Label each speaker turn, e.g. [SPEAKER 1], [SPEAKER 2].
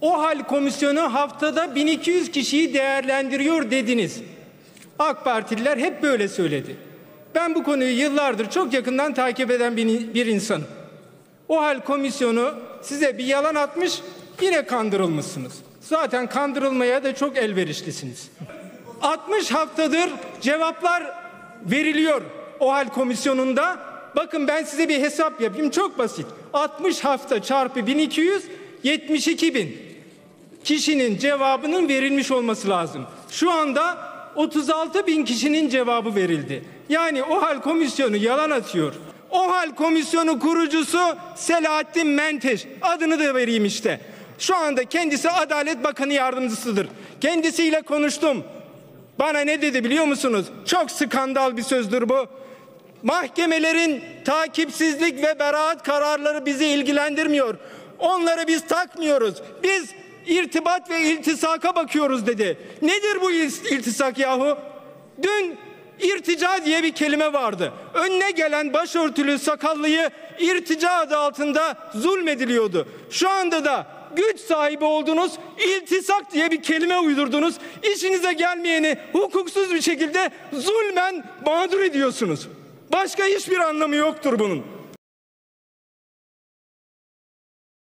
[SPEAKER 1] O hal komisyonu haftada 1200 kişiyi değerlendiriyor dediniz. AK Partililer hep böyle söyledi. Ben bu konuyu yıllardır çok yakından takip eden bir, bir insanım. O hal komisyonu size bir yalan atmış, yine kandırılmışsınız. Zaten kandırılmaya da çok elverişlisiniz. 60 haftadır cevaplar veriliyor o hal komisyonunda. Bakın ben size bir hesap yapayım çok basit. 60 hafta çarpı 1200 72 bin kişinin cevabının verilmiş olması lazım. Şu anda 36 bin kişinin cevabı verildi. Yani o hal komisyonu yalan atıyor. O hal komisyonu kurucusu Selahattin Menteş. Adını da vereyim işte. Şu anda kendisi Adalet Bakanı yardımcısıdır. Kendisiyle konuştum. Bana ne dedi biliyor musunuz? Çok skandal bir sözdür bu. Mahkemelerin takipsizlik ve beraat kararları bizi ilgilendirmiyor. Onları biz takmıyoruz. Biz irtibat ve iltisaka bakıyoruz dedi. Nedir bu iltisak yahu? Dün irtica diye bir kelime vardı. Önüne gelen başörtülü sakallıyı irtica adı altında zulmediliyordu. Şu anda da güç sahibi oldunuz, iltisak diye bir kelime uydurdunuz. İşinize gelmeyeni hukuksuz bir şekilde zulmen mağdur ediyorsunuz. Başka hiçbir anlamı yoktur bunun.